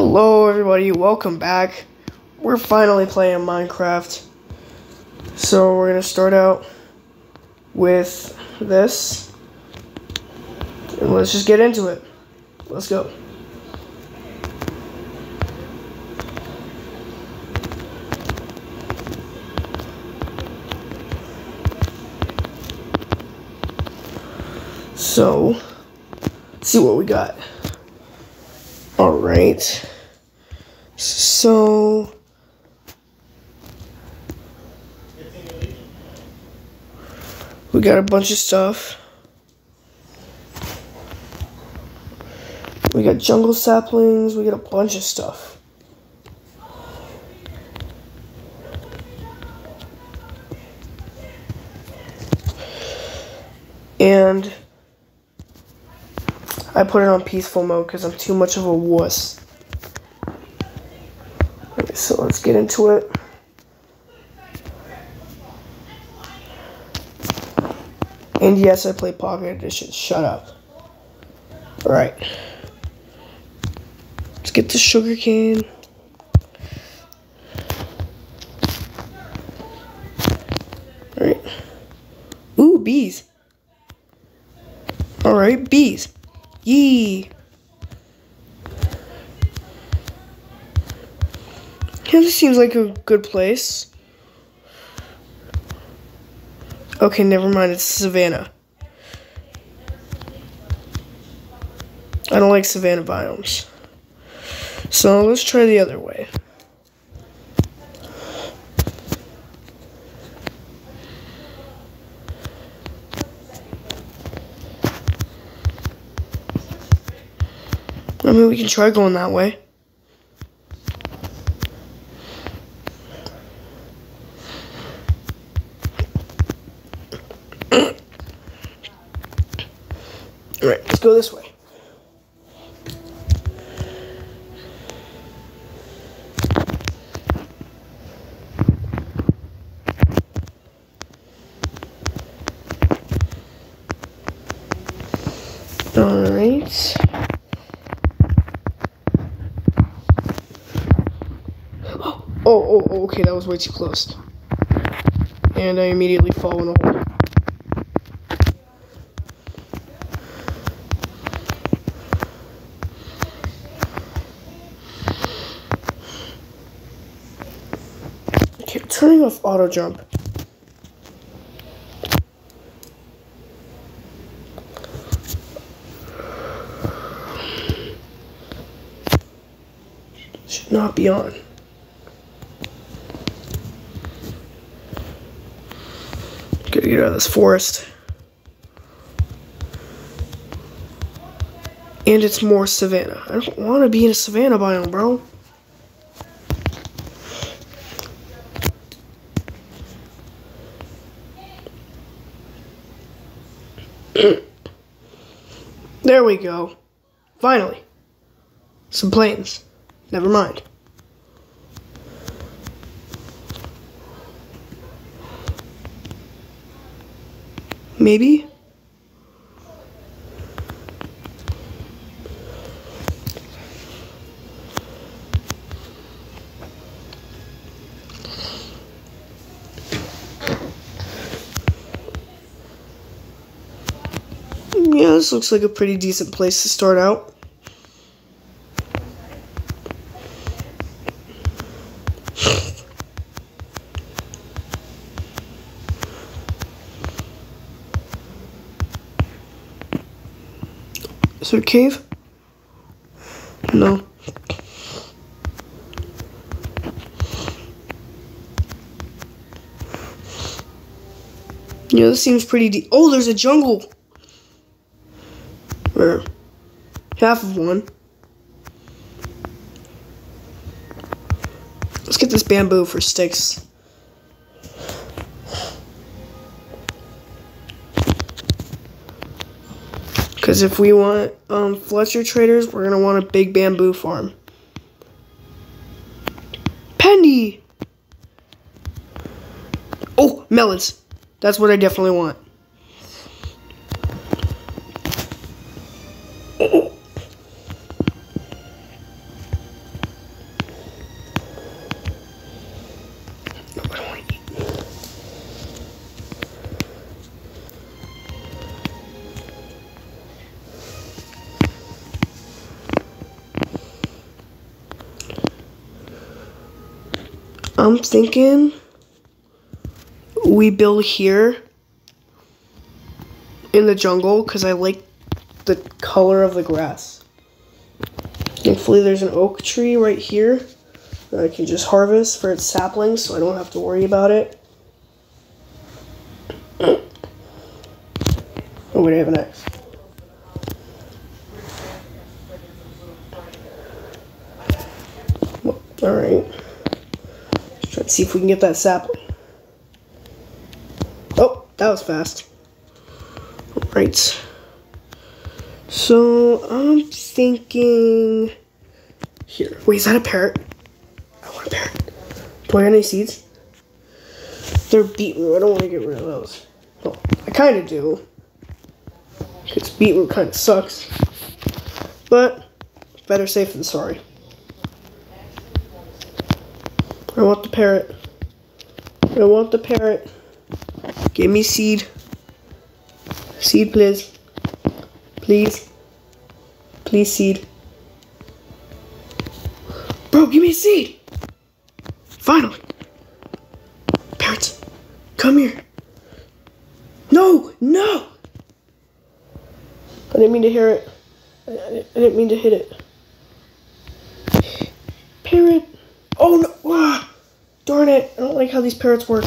Hello, everybody. Welcome back. We're finally playing Minecraft. So, we're to start out with this. And let's just get into it. Let's go. So, see what we got. All right. So we got a bunch of stuff. We got jungle saplings. We got a bunch of stuff. And I put it on peaceful mode because I'm too much of a wuss. So let's get into it. And yes, I play Pocket Edition. Shut up. Alright. Let's get the sugar cane. Alright. Ooh, bees. Alright, bees. Yee. This seems like a good place. Okay, never mind. It's savannah. I don't like savannah biomes. So let's try the other way. I mean, we can try going that way. Alright, let's go this way. Alright. Oh, oh, oh, okay, that was way too close. And I immediately fall in a hole. Okay, turning off auto jump. Should not be on. Gotta get out of this forest. And it's more savannah. I don't want to be in a savannah biome, bro. There we go. Finally. Some plains. Never mind. Maybe? Yeah, this looks like a pretty decent place to start out. Is there a cave? No. Yeah, this seems pretty deep. Oh, there's a jungle. Or half of one. Let's get this bamboo for sticks. Because if we want um, Fletcher traders, we're going to want a big bamboo farm. Penny! Oh, melons. That's what I definitely want. I'm thinking we build here in the jungle because I like the color of the grass. Thankfully, there's an oak tree right here that I can just harvest for its saplings so I don't have to worry about it. Oh, wait, I have axe. Alright. See if we can get that sapling. Oh, that was fast. Alright. So, I'm thinking... Here. Wait, is that a parrot? I want a parrot. Do I have any seeds? They're beetroot. I don't want to get rid of those. Well, I kind of do. Because beetroot kind of sucks. But, better safe than sorry. I want the parrot. I want the parrot. Give me seed. Seed, please. Please. Please, seed. Bro, give me a seed. Finally. Parrots, come here. No, no. I didn't mean to hear it. I, I didn't mean to hit it. Parrot. Oh no. Darn it. I don't like how these parrots work.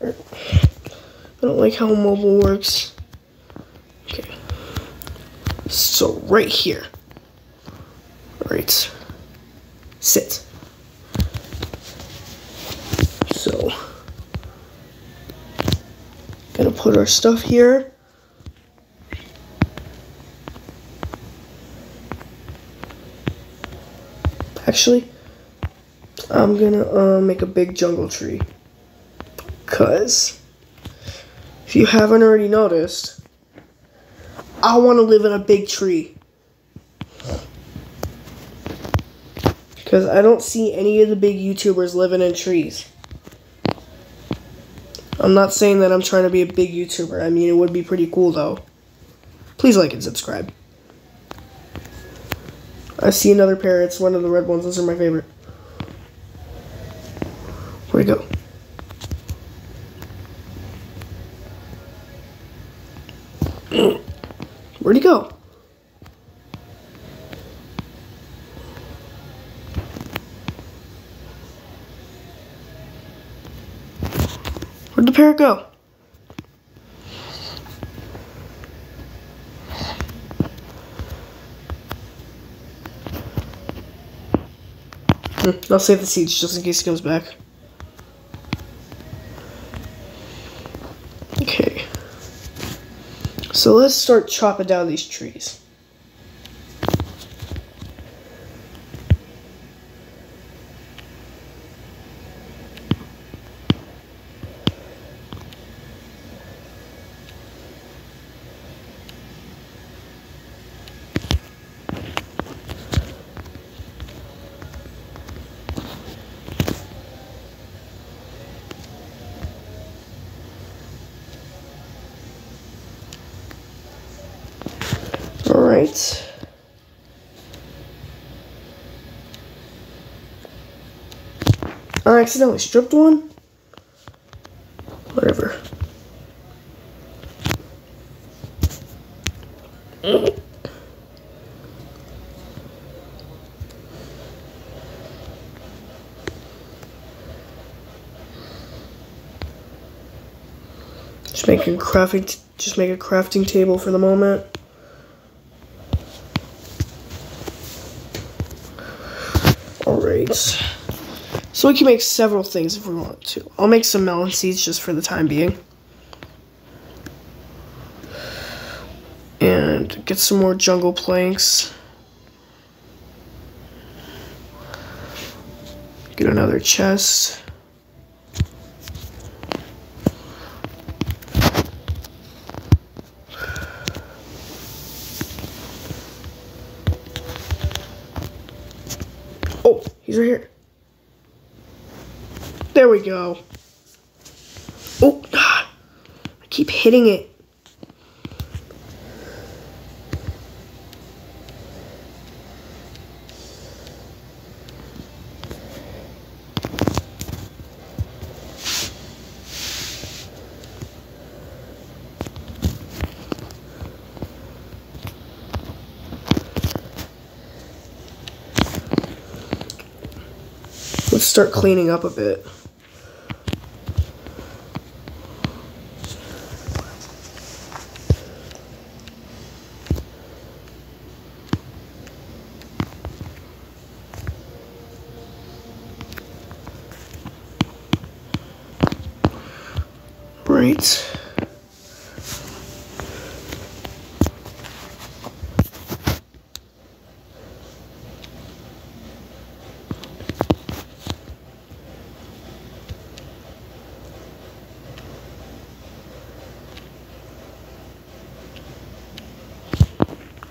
Er, I don't like how mobile works. Okay. So right here. Right. Sit. So gonna put our stuff here. Actually, I'm gonna uh, make a big jungle tree. Cause if you haven't already noticed, I want to live in a big tree. Because I don't see any of the big YouTubers living in trees. I'm not saying that I'm trying to be a big YouTuber. I mean, it would be pretty cool, though. Please like and subscribe. I see another pair. It's one of the red ones. Those are my favorite. He go? Where'd he go? Where'd the parrot go? Hmm, I'll save the seeds just in case he comes back. So let's start chopping down these trees. Alright. I accidentally stripped one? Whatever. Just making crafting just make a crafting table for the moment. So we can make several things if we want to. I'll make some melon seeds just for the time being. And get some more jungle planks. Get another chest. There we go. Oh, God. I keep hitting it. Let's start cleaning up a bit. Right.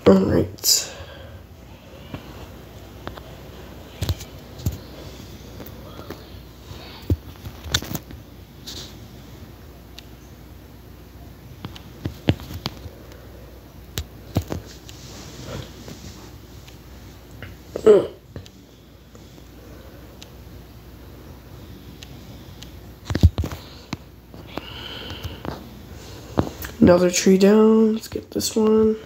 All right. Another tree down. Let's get this one.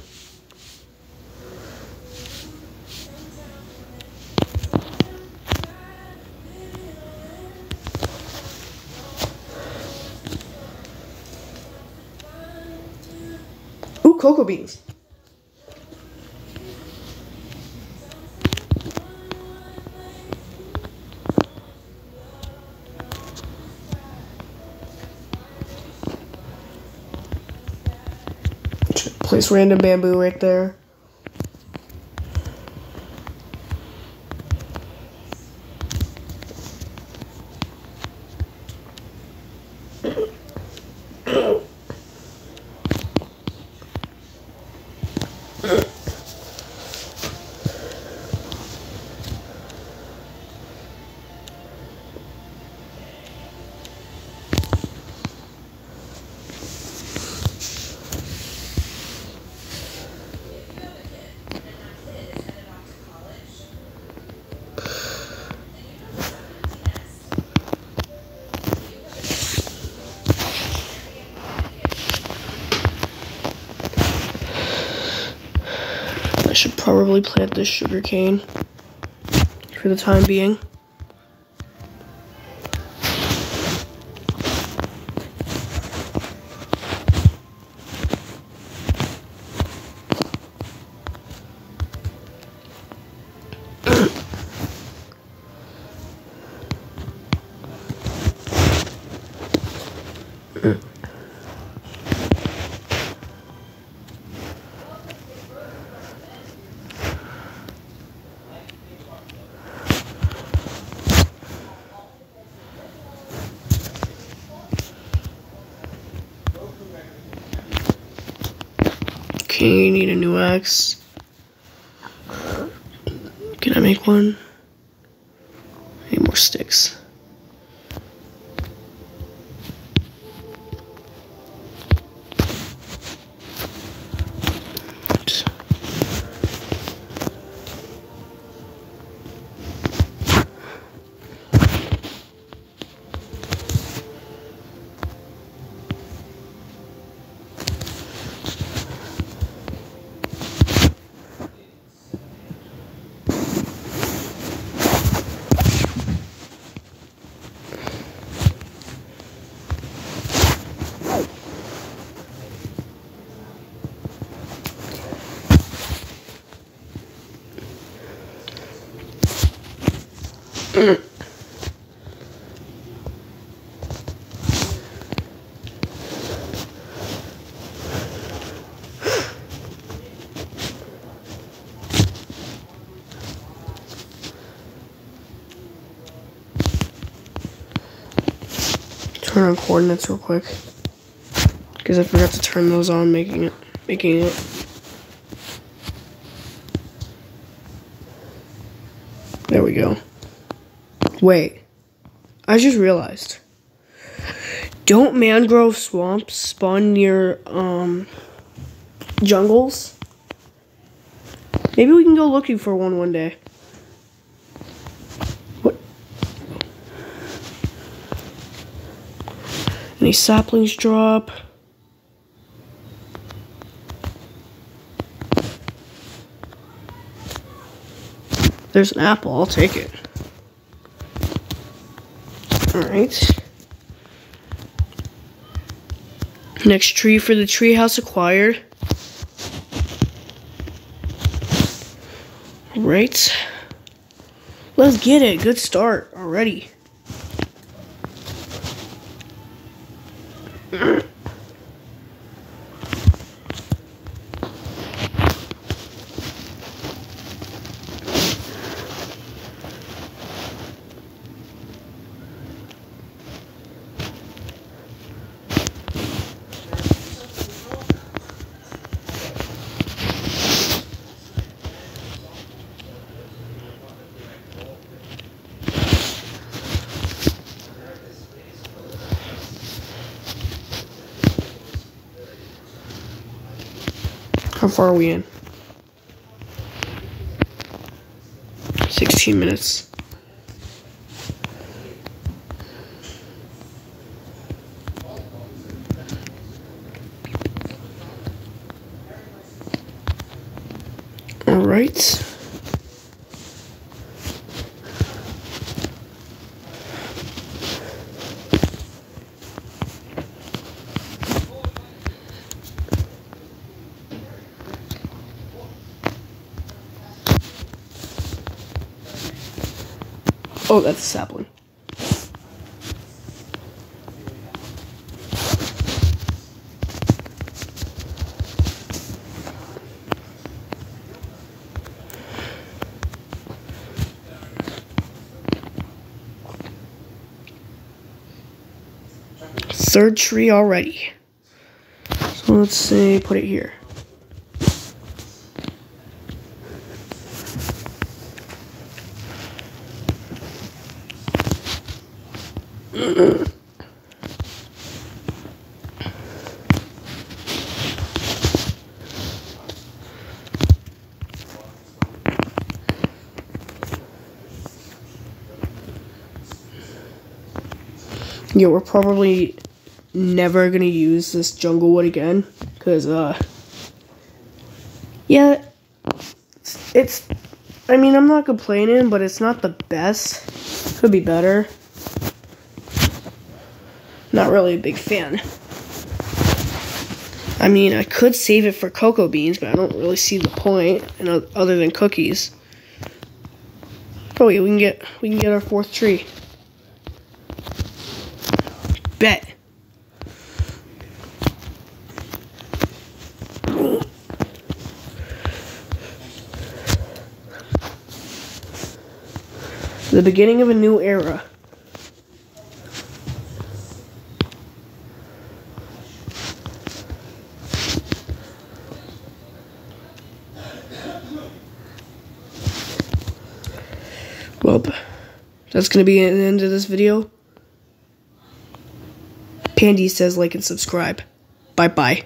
Ooh, cocoa beans. Place random bamboo right there. Probably plant this sugarcane for the time being. Okay, need a new axe. Can I make one? Need more sticks. Turn on coordinates real quick. Because I forgot to turn those on making it making it. There we go. Wait. I just realized. Don't mangrove swamps spawn near um jungles? Maybe we can go looking for one one day. Any saplings drop? There's an apple, I'll take it. Alright. Next tree for the treehouse acquired. Right. Let's get it. Good start already. How far are we in? 16 minutes. All right. Oh, that's a sapling. Third tree already. So let's say put it here. Yeah, we're probably never gonna use this jungle wood again, cause uh, yeah, it's, it's. I mean, I'm not complaining, but it's not the best. Could be better. Not really a big fan. I mean, I could save it for cocoa beans, but I don't really see the point, you other than cookies. Oh yeah, we can get we can get our fourth tree. Bet. The beginning of a new era. Well, that's going to be the end of this video. Pandy says like and subscribe. Bye bye.